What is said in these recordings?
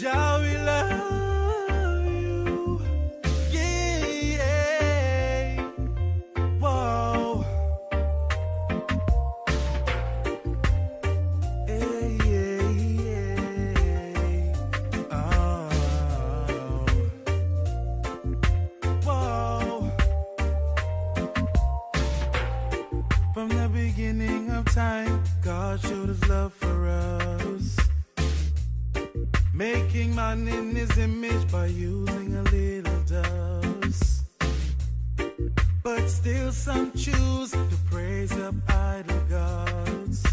We love you. Yeah. Whoa. Yeah. Oh. Whoa. From the beginning of time, God showed his love for us. Making man in his image by using a little dust. But still, some choose to praise up idol gods.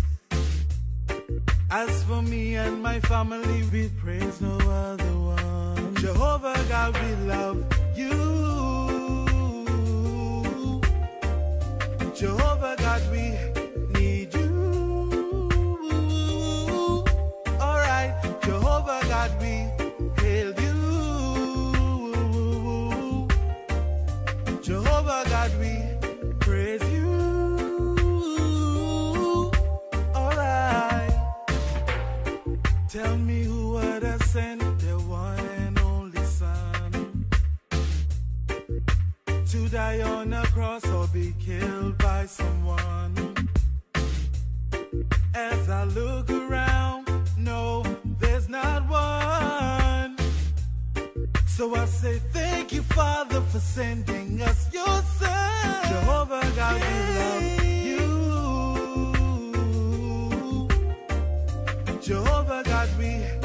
As for me and my family, we praise no other one. Jehovah God, we love you. God, we hail you. Jehovah God, we praise you. Alright. Tell me who would have sent their one and only son to die on a cross or be killed by someone. As I look So I say thank you, Father, for sending us your son. Jehovah God, we love you. Jehovah God, we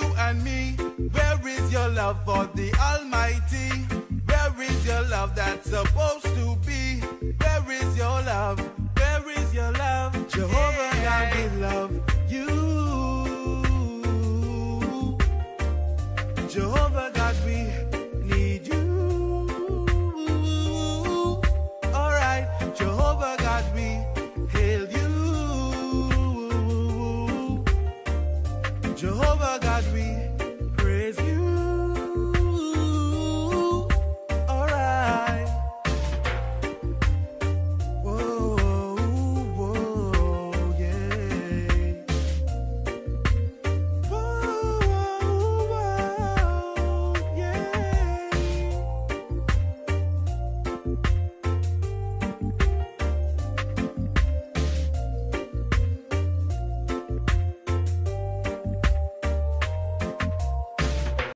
you and me? Where is your love for the Almighty? Where is your love that's supposed